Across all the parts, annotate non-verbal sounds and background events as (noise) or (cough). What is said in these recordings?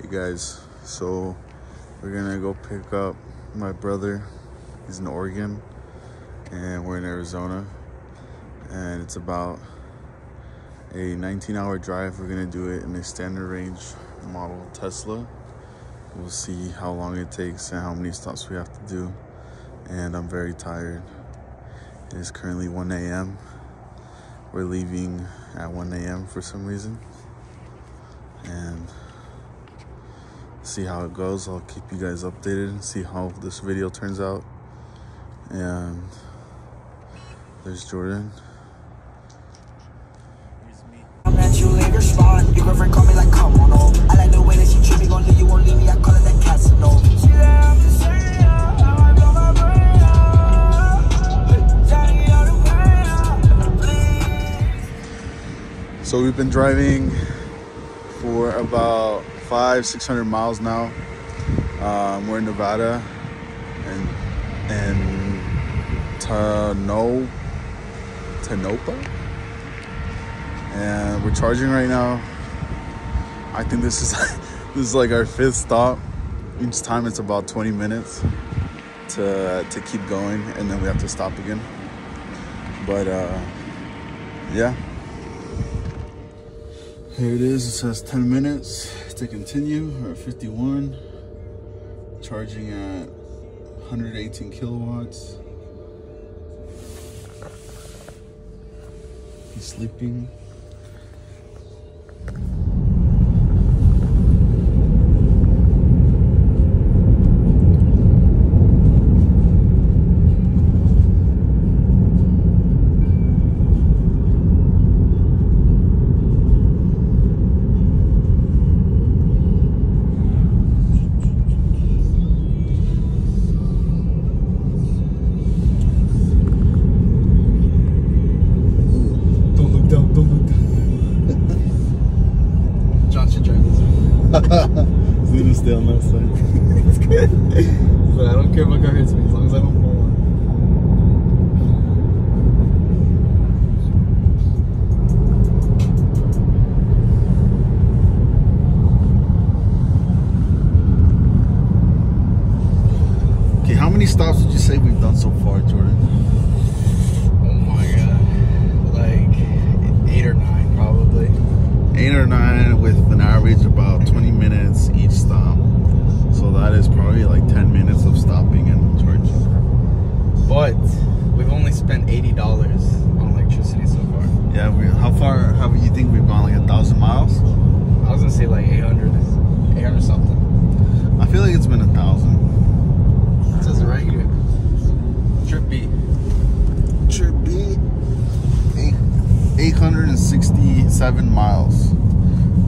Hey guys, so we're gonna go pick up my brother. He's in Oregon, and we're in Arizona, and it's about a 19-hour drive. We're gonna do it in a standard range model Tesla. We'll see how long it takes and how many stops we have to do. And I'm very tired. It is currently 1 a.m. We're leaving at 1 a.m. for some reason. And see how it goes. I'll keep you guys updated and see how this video turns out. And there's Jordan. So we've been driving for about five, six hundred miles now. Um, we're in Nevada, and and Tano, Tonopah, and we're charging right now. I think this is (laughs) this is like our fifth stop. Each time it's about twenty minutes to to keep going, and then we have to stop again. But uh, yeah. Here it is. It says 10 minutes to continue. At 51. Charging at 118 kilowatts. He's sleeping. (laughs) Stay on that side. (laughs) it's good. But I don't care if my car hits me as long as I don't spent eighty dollars on electricity so far. Yeah, we, how far have you think we've gone? Like a thousand miles? I was gonna say like 800, 800 something. I feel like it's been a thousand. It says it right here. Trip B. Should be 867 miles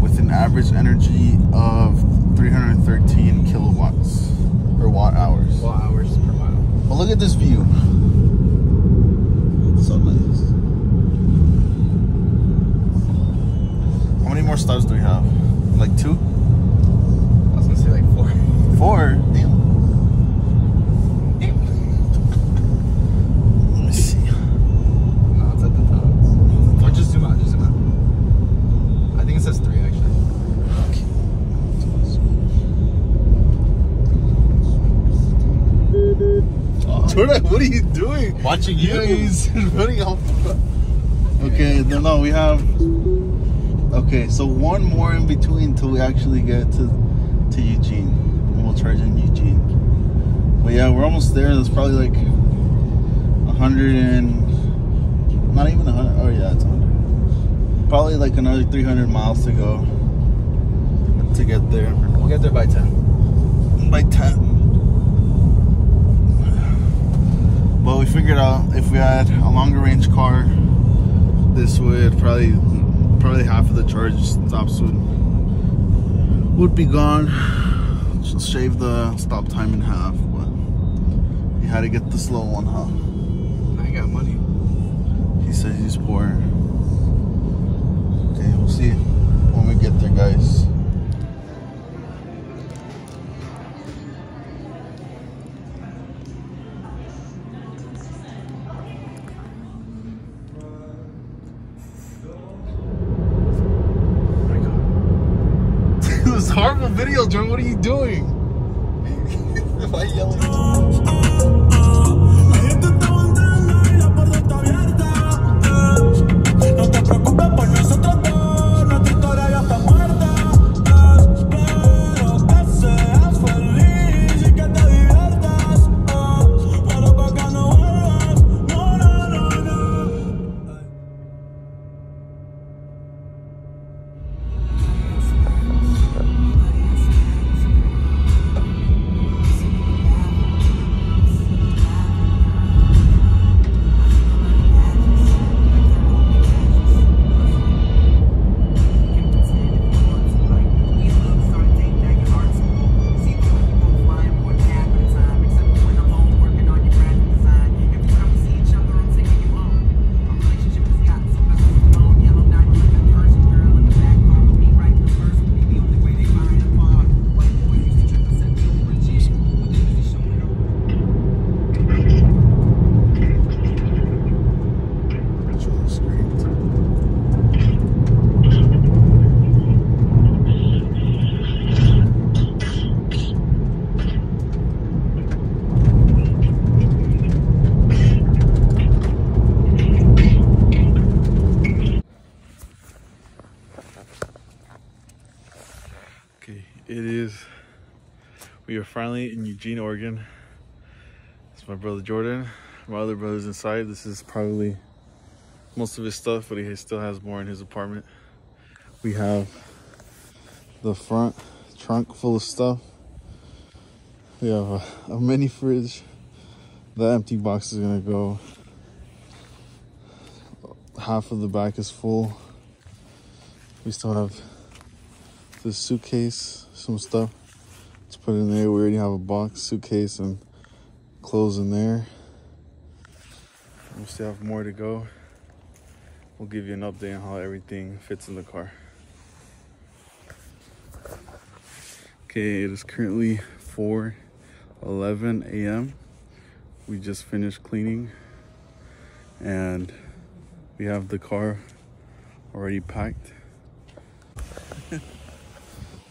with an average energy of 313 kilowatts or watt hours. Watt hours per mile. But look at this view. So. How many more stops do we have? Like two? I was gonna say like four. Four? Damn. Jordan, what are you doing? Watching Yeah, he's (laughs) running off. Okay, then no, we have. Okay, so one more in between till we actually get to to Eugene, and we'll charge in Eugene. But yeah, we're almost there. There's probably like a hundred and not even a hundred. Oh yeah, it's hundred. Probably like another three hundred miles to go to get there We'll get there by ten. by ten. But we figured out if we had a longer range car, this would probably probably half of the charge stops would would be gone. Just shave the stop time in half. But you had to get the slow one, huh? I got money. He says he's poor. Okay, we'll see when we get there, guys. Horrible video, Jordan. What are you doing? (laughs) Why are you yelling? We are finally in Eugene, Oregon. It's my brother Jordan. My other brother's inside. This is probably most of his stuff, but he still has more in his apartment. We have the front trunk full of stuff. We have a, a mini fridge. The empty box is gonna go. Half of the back is full. We still have this suitcase, some stuff. Let's put in there. We already have a box, suitcase, and clothes in there. We still have more to go. We'll give you an update on how everything fits in the car. Okay, it is currently 4:11 a.m. We just finished cleaning and we have the car already packed.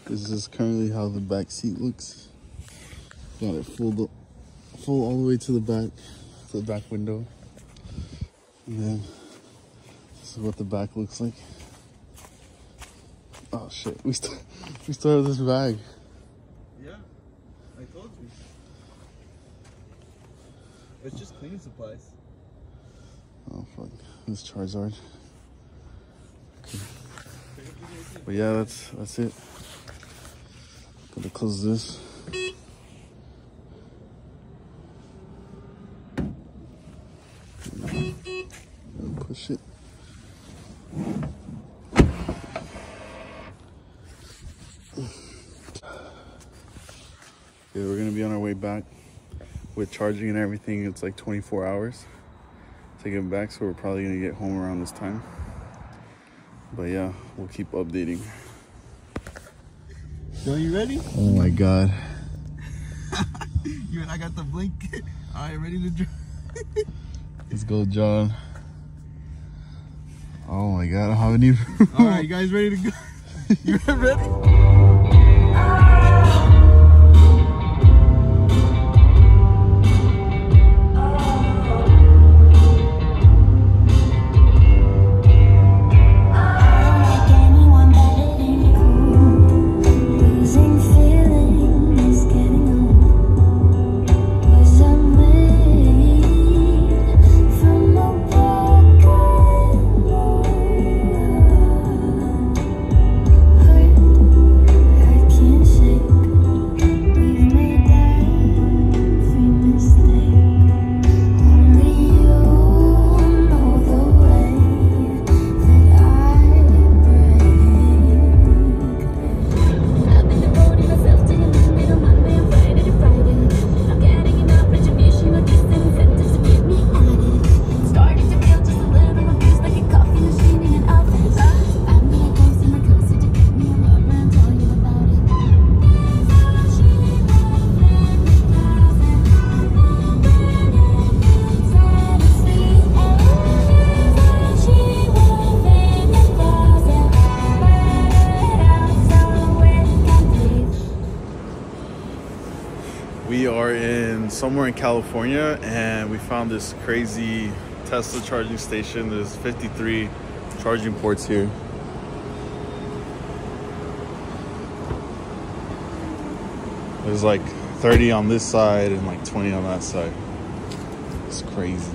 This is currently how the back seat looks. Got it full full all the way to the back, to the back window. And then this is what the back looks like. Oh shit, we still (laughs) we still have this bag. Yeah, I told you. It's just cleaning supplies. Oh fuck, this Charizard. Okay. But yeah, that's that's it. Gotta close this. Push it. Yeah, we're gonna be on our way back with charging and everything. It's like 24 hours to get back, so we're probably gonna get home around this time. But yeah, we'll keep updating. Yo, you ready? Oh my god. (laughs) You and I got the blink. (laughs) All right, ready to drive. (laughs) Let's go, John. Oh my god, I haven't even. All right, you guys ready to go? You ready? Somewhere in California and we found this crazy Tesla charging station. There's 53 charging ports here. There's like 30 on this side and like 20 on that side. It's crazy.